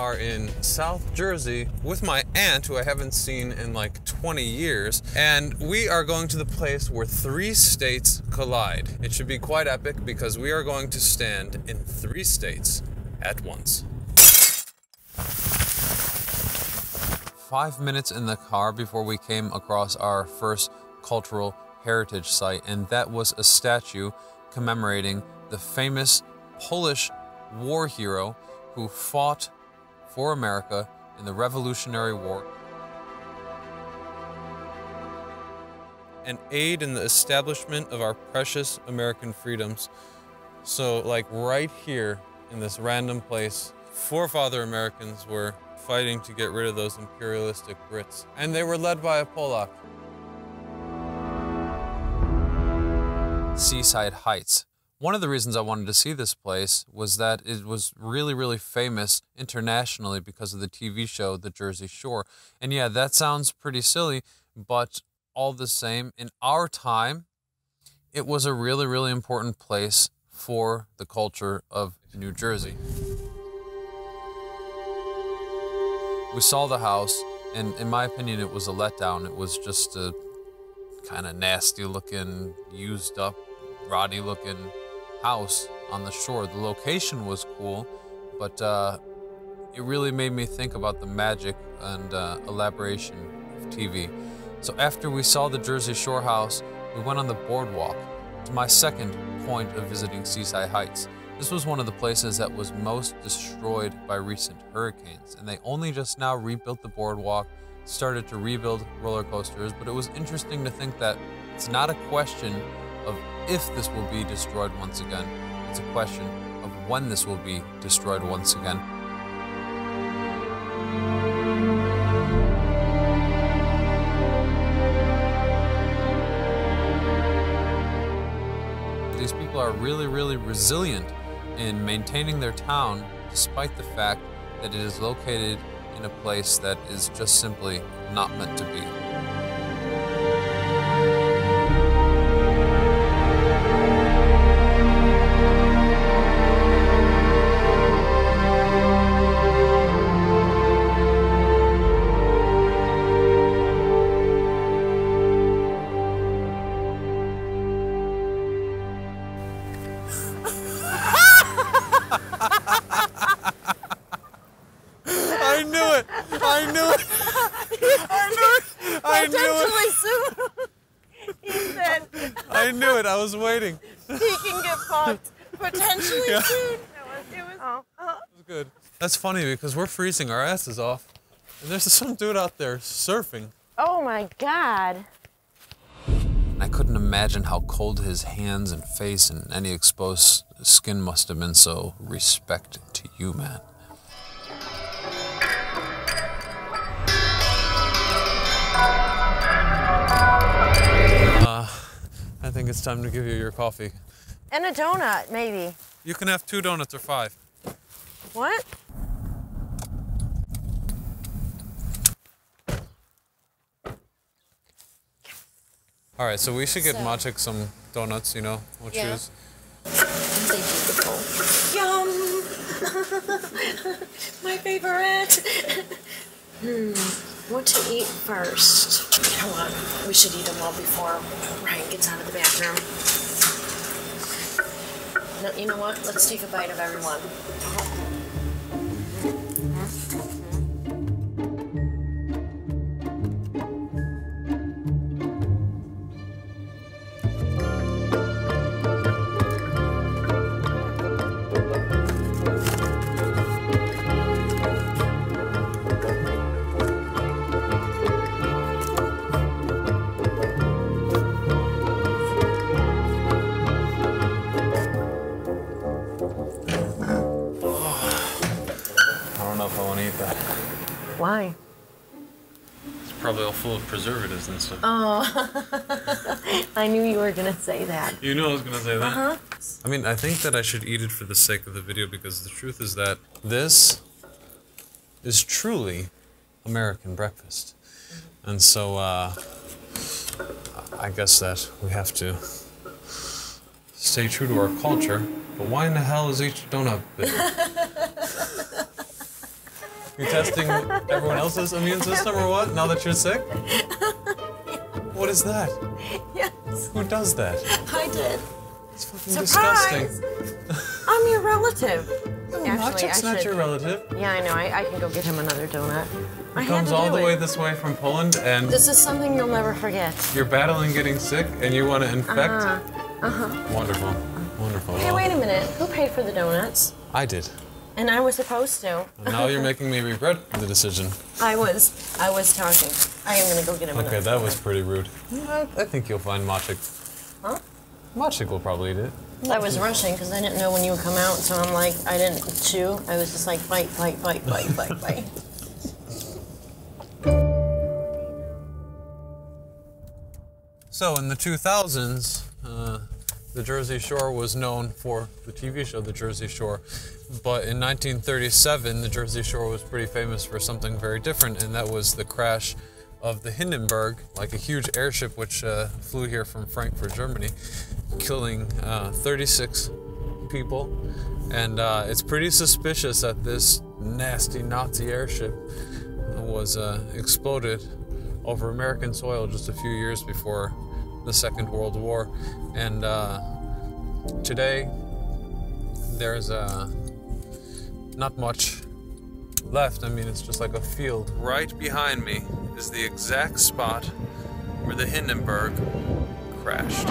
are in South Jersey with my aunt, who I haven't seen in like 20 years, and we are going to the place where three states collide. It should be quite epic because we are going to stand in three states at once. Five minutes in the car before we came across our first cultural heritage site, and that was a statue commemorating the famous Polish war hero who fought for America in the Revolutionary War and aid in the establishment of our precious American freedoms. So, like right here in this random place, forefather Americans were fighting to get rid of those imperialistic Brits, and they were led by a Polak. Seaside Heights. One of the reasons I wanted to see this place was that it was really, really famous internationally because of the TV show The Jersey Shore. And yeah, that sounds pretty silly, but all the same, in our time, it was a really, really important place for the culture of New Jersey. We saw the house, and in my opinion, it was a letdown. It was just a kind of nasty looking, used up, rotty looking house on the shore. The location was cool, but uh, it really made me think about the magic and uh, elaboration of TV. So after we saw the Jersey Shore house, we went on the boardwalk to my second point of visiting Seaside Heights. This was one of the places that was most destroyed by recent hurricanes, and they only just now rebuilt the boardwalk, started to rebuild roller coasters, but it was interesting to think that it's not a question of if this will be destroyed once again, it's a question of when this will be destroyed once again. These people are really, really resilient in maintaining their town despite the fact that it is located in a place that is just simply not meant to be. I knew it! I was waiting. He can get fucked potentially Yeah. soon. It was, it was, oh, oh. was good. That's funny because we're freezing our asses off. And there's some dude out there surfing. oh my god. I couldn't imagine how cold his hands and face and any exposed skin must have been, so respect to you, man. I think it's time to give you your coffee. And a donut, maybe. You can have two donuts or five. What? All right, so we should get So- Maciek some donuts, you know, we'll Yeah. choose. Yum! My favorite. hmm. What to eat first? Know what? We should eat them all before Ryan gets out of the bathroom. No, you know what? Let's take a bite of everyone. Full of preservatives and stuff. Oh, I knew you were gonna say that. You knew I was gonna say that. Uh-huh. I mean, I think that I should eat it for the sake of the video because the truth is that this is truly American breakfast. And so, uh, I guess that we have to stay true to our culture. But why in the hell is each donut big? You testing everyone else's immune system or what? Now that you're sick? What is that? Yes, Who does that? I did. It's fucking Surprise! disgusting. I'm your relative. Maciek's not your relative. Yeah, I know. I, I can go get him another donut. I Comes all the it. way this way from Poland, and This is something you'll never forget. you're battling getting sick, and you want to infect. Uh-huh. Wonderful, wonderful. Hey, wait a minute. Who paid for the donuts? I did. And I was supposed to. Now you're making me regret the decision. I was. I was talking. I am gonna go get him Okay, that was pretty rude. I, I think you'll find Maciek. Huh? Maciek will probably eat it. I was rushing because I didn't know when you would come out, so I'm like, I didn't chew. I was just like, bite, bite, bite, bite, bite, bite. So in the 2000s, uh, the Jersey Shore was known for the TV show The Jersey Shore. But in 1937, the Jersey Shore was pretty famous for something very different, and that was the crash of the Hindenburg, like a huge airship which uh, flew here from Frankfurt, Germany, killing uh, 36 people. And uh, it's pretty suspicious that this nasty Nazi airship was uh, exploded over American soil just a few years before the Second World War. And uh, today, there's uh, not much left. I mean, it's just like a field. Right behind me is the exact spot where the Hindenburg crashed.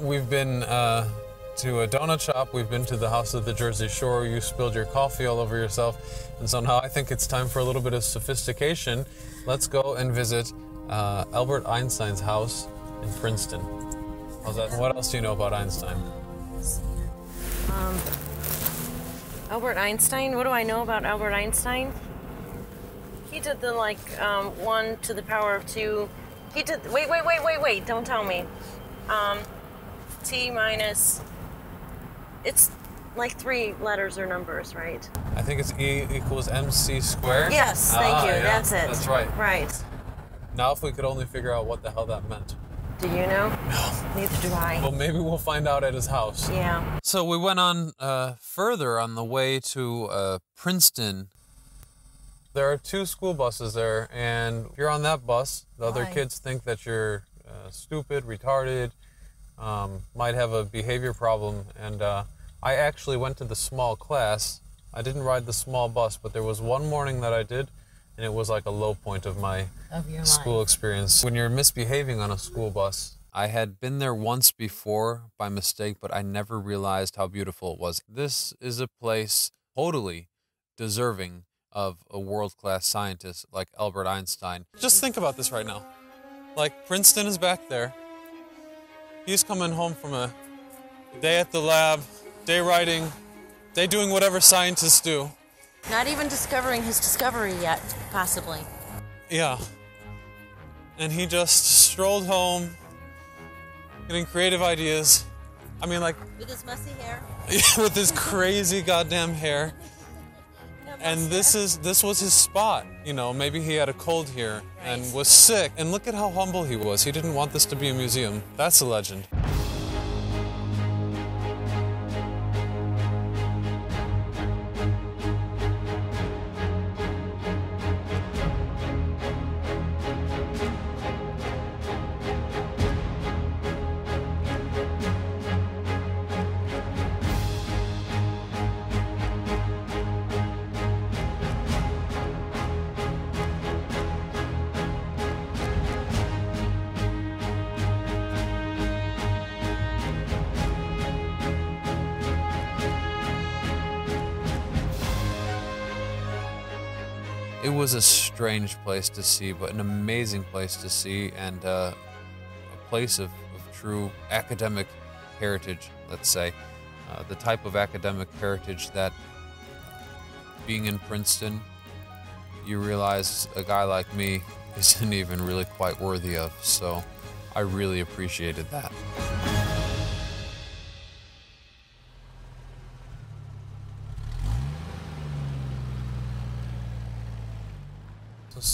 We've been uh, to a donut shop. We've been to the house of the Jersey Shore. You spilled your coffee all over yourself. And so now I think it's time for a little bit of sophistication. Let's go and visit uh, Albert Einstein's house in Princeton. How's that? What else do you know about Einstein? Albert Einstein. What do I know about Albert Einstein? He did the like um, one to the power of two. He did. Wait, wait, wait, wait, wait! Don't tell me. Um, T minus. It's like three letters or numbers, right? I think it's E equals MC squared. Yes, thank Ah, you. yeah, That's it. That's right. Right. Now, if we could only figure out what the hell that meant. Do you know? No. Neither do I. Well, maybe we'll find out at his house. Yeah. So we went on uh, further on the way to uh, Princeton. There are two school buses there, and if you're on that bus, the other Why? kids think that you're uh, stupid, retarded, um, might have a behavior problem. And uh, I actually went to the small class. I didn't ride the small bus, but there was one morning that I did, and it was like a low point of my Of your school experience. When you're misbehaving on a school bus, I had been there once before by mistake, but I never realized how beautiful it was. This is a place totally deserving of a world class scientist like Albert Einstein. Just think about this right now. Like, Princeton is back there. He's coming home from a day at the lab, day writing, day doing whatever scientists do. Not even discovering his discovery yet, possibly. Yeah. And he just strolled home, getting creative ideas. I mean, like, With his messy hair. with his crazy goddamn hair. And this is this was his spot. You know, maybe he had a cold here and was sick. And look at how humble he was. He didn't want this to be a museum. That's a legend. It was a strange place to see, but an amazing place to see, and uh, a place of, of true academic heritage, let's say. Uh, the type of academic heritage that being in Princeton, you realize a guy like me isn't even really quite worthy of. So I really appreciated that.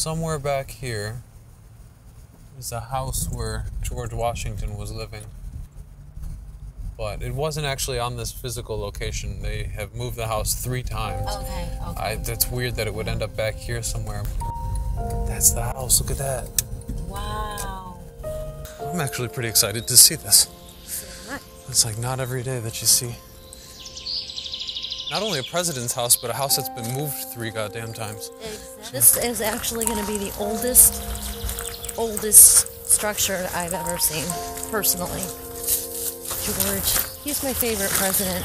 Somewhere back here is a house where George Washington was living. But it wasn't actually on this physical location. They have moved the house three times. Okay, okay. I, it's weird that it would end up back here somewhere. That's the house. Look at that. Wow. I'm actually pretty excited to see this. It's like not every day that you see not only a president's house, but a house that's been moved three goddamn times. This is actually going to be the oldest, oldest structure I've ever seen, personally. George, he's my favorite president.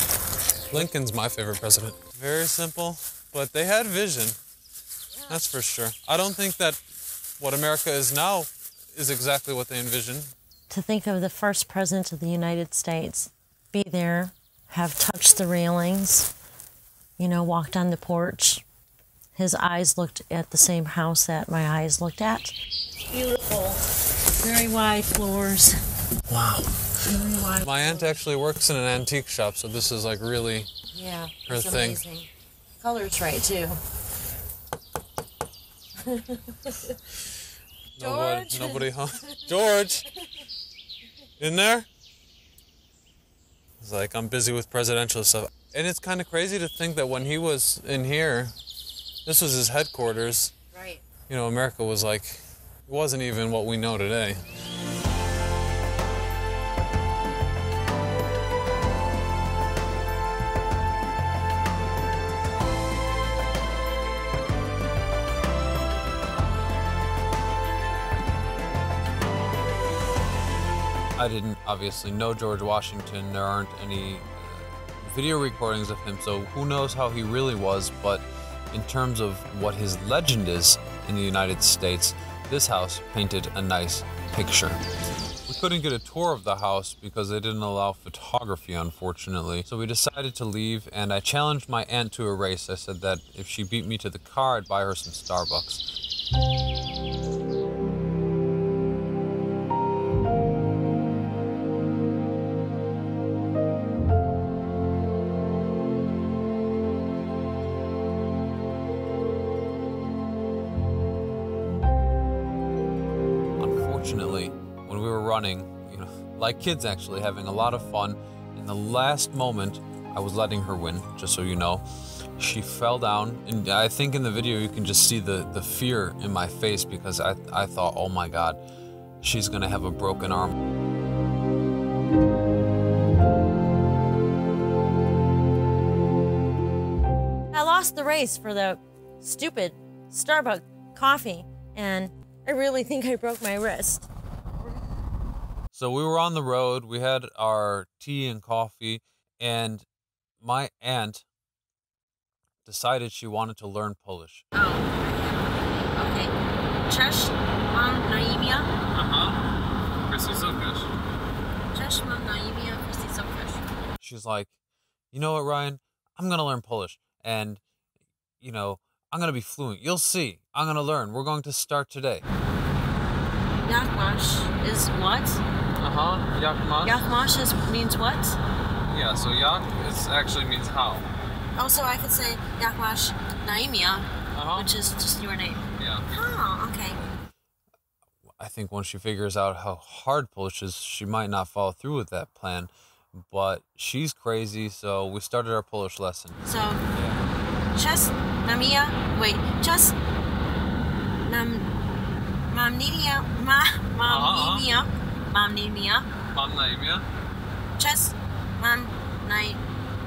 Lincoln's my favorite president. Very simple, but they had vision. That's for sure. I don't think that what America is now is exactly what they envisioned. To think of the first president of the United States be there, have touched the railings, you know, walked on the porch. His eyes looked at the same house that my eyes looked at. Beautiful. Very wide floors. Wow. Very wide. My aunt actually works in an antique shop, so this is like really Yeah. her it's thing. Amazing. Colors right too. nobody, George? nobody home. George, in there? He's like, I'm busy with presidential stuff. And it's kind of crazy to think that when he was in here, this was his headquarters. Right. You know, America was like, it wasn't even what we know today. I didn't obviously know George Washington. There aren't any uh, video recordings of him, so who knows how he really was. But in terms of what his legend is in the United States, this house painted a nice picture. We couldn't get a tour of the house because they didn't allow photography, unfortunately. So we decided to leave, and I challenged my aunt to a race. I said that if she beat me to the car, I'd buy her some Starbucks. Like kids actually, having a lot of fun, in the last moment, I was letting her win, just so you know. She fell down, and I think in the video you can just see the, the fear in my face because I, I thought, oh my god, she's gonna have a broken arm. I lost the race for the stupid Starbucks coffee, and I really think I broke my wrist. So we were on the road, we had our tea and coffee, and my aunt decided she wanted to learn Polish. Oh, okay. Cześć, mam na imię. Uh-huh. Chrissy Socash. Cześć, mam na imię Christy she's like, you know what, Ryan? I'm gonna learn Polish, and you know, I'm gonna be fluent. You'll see. I'm gonna learn. We're going to start today. Jak masz is what? Uh huh. Jak masz? Jak masz is means what? Yeah. So yak is actually means how. Also, I could say Jak masz na imię, Uh which is just your name. Yeah. Oh, okay. I think once she figures out how hard Polish is, she might not follow through with that plan. But she's crazy, so we started our Polish lesson. So, Yeah. czas na imię. Wait, czas nam mam na imię. Ma, mam Aha, aha. na imię. Mam na imię. Mam na imię. Czas mam na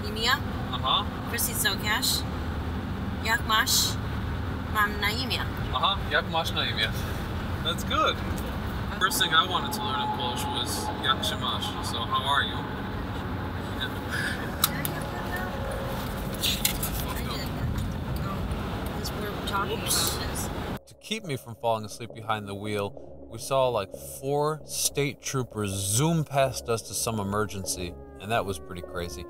imię. Aha. Christy Socash. Jak masz? Mam na imię. Aha. Jak masz na imię? That's good. First thing I wanted to learn in Polish was jak się masz. So how are you? Because oh, we're talking about this. To keep me from falling asleep behind the wheel, we saw like four state troopers zoom past us to some emergency, and that was pretty crazy.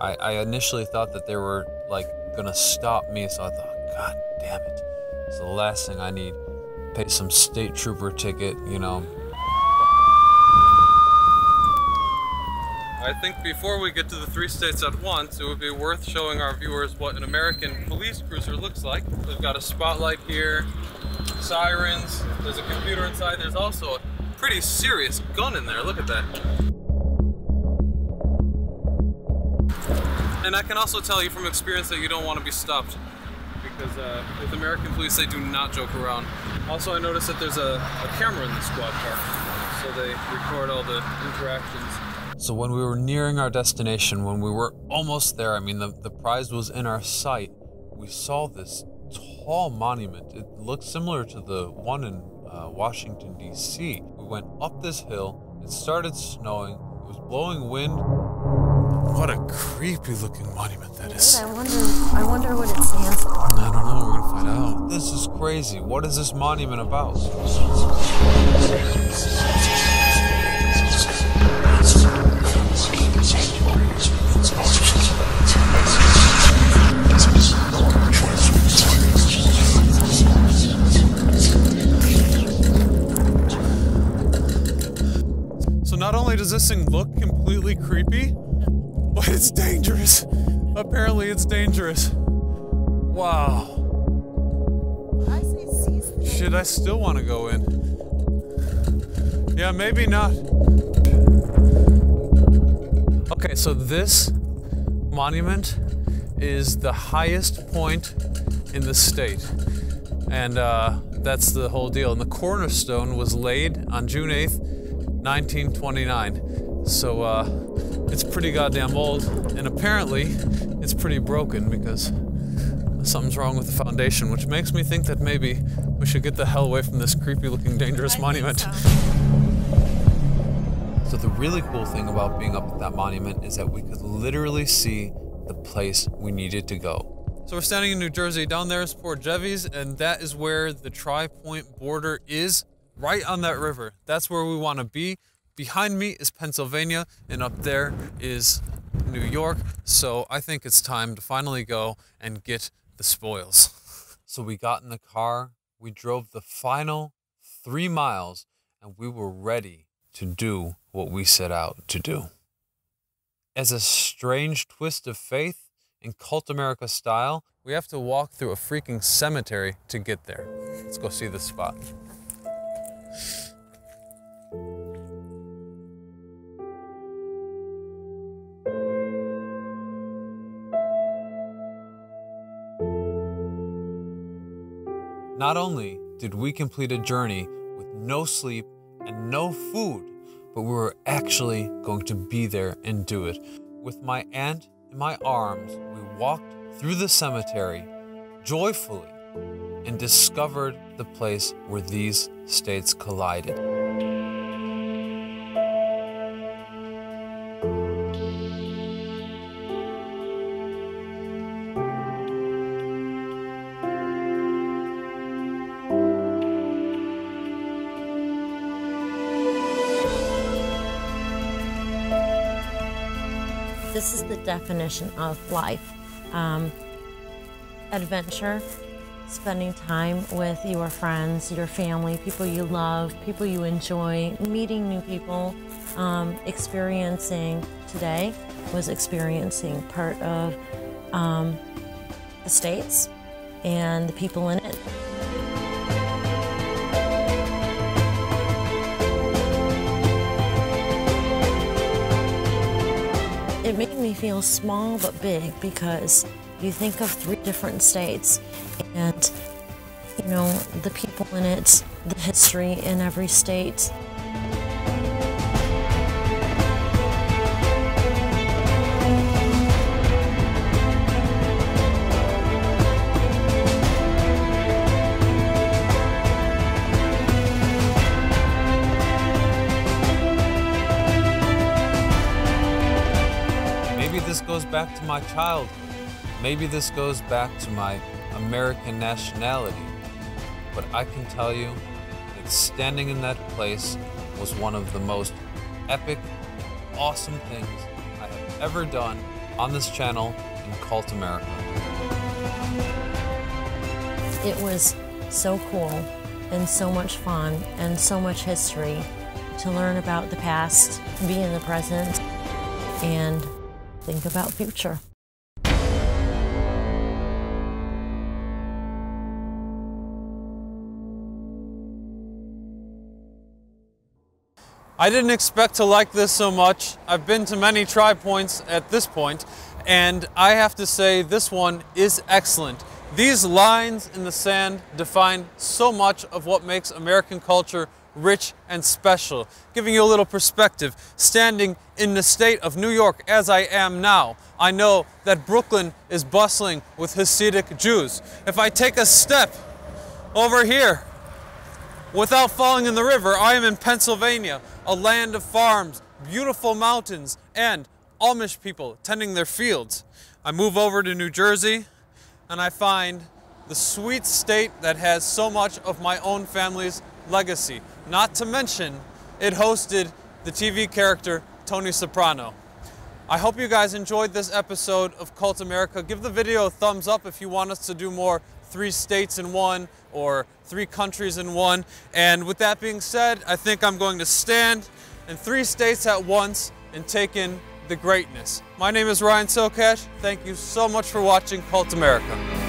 I, I initially thought that they were like gonna stop me, so I thought, God damn it. It's the last thing I need. Pay some state trooper ticket, you know. I think before we get to the three states at once, it would be worth showing our viewers what an American police cruiser looks like. They've got a spotlight here, sirens, there's a computer inside, there's also a pretty serious gun in there, look at that. And I can also tell you from experience that you don't want to be stopped because uh, with American police, they do not joke around. Also, I noticed that there's a, a camera in the squad car, so they record all the interactions. So when we were nearing our destination, when we were almost there, I mean, the, the prize was in our sight, we saw this tall monument. It looked similar to the one in uh, Washington, D.C. We went up this hill, it started snowing, it was blowing wind. What a creepy looking monument that is. I wonder. I wonder what it stands for. I don't know. We're gonna find out. This is crazy. What is this monument about? Not does this thing look completely creepy, but it's dangerous. Apparently, it's dangerous. Wow. Should I still want to go in? Yeah, maybe not. Okay, so this monument is the highest point in the state. And uh, that's the whole deal. And the cornerstone was laid on June 8th, 1929. So uh, it's pretty goddamn old. And apparently, it's pretty broken because something's wrong with the foundation, which makes me think that maybe we should get the hell away from this creepy looking dangerous monument. So the really cool thing about being up at that monument is that we could literally see the place we needed to go. So we're standing in New Jersey. Down there is Port Jervis, and that is where the Tri-Point border is, right on that river. That's where we want to be. Behind me is Pennsylvania, and up there is New York. So I think it's time to finally go and get the spoils. So we got in the car, we drove the final three miles, and we were ready to do what we set out to do. As a strange twist of faith in Kult America style, we have to walk through a freaking cemetery to get there. Let's go see this spot. Not only did we complete a journey with no sleep and no food, but we were actually going to be there and do it. With my aunt in my arms, we walked through the cemetery joyfully and discovered the place where these states collided. This is the definition of life um, adventure, spending time with your friends, your family, people you love, people you enjoy, meeting new people, um, experiencing today was experiencing part of um, the States and the people in it. It made me feel small but big because you think of three different states and you know the people in it, the history in every state. My childhood. Maybe this goes back to my American nationality. But I can tell you that standing in that place was one of the most epic, awesome things I have ever done on this channel in Kult America. It was so cool and so much fun and so much history to learn about the past, be in the present. and think about future. I didn't expect to like this so much. I've been to many Tri Points at this point, and I have to say this one is excellent. These lines in the sand define so much of what makes American culture rich and special. Giving you a little perspective, standing in the state of New York as I am now, I know that Brooklyn is bustling with Hasidic Jews. If I take a step over here, without falling in the river, I am in Pennsylvania, a land of farms, beautiful mountains, and Amish people tending their fields. I move over to New Jersey and I find the sweet state that has so much of my own family's legacy. Not to mention, it hosted the TV character Tony Soprano. I hope you guys enjoyed this episode of Kult America. Give the video a thumbs up if you want us to do more three states in one or three countries in one. And with that being said, I think I'm going to stand in three states at once and take in the greatness. My name is Ryan Socash. Thank you so much for watching Kult America.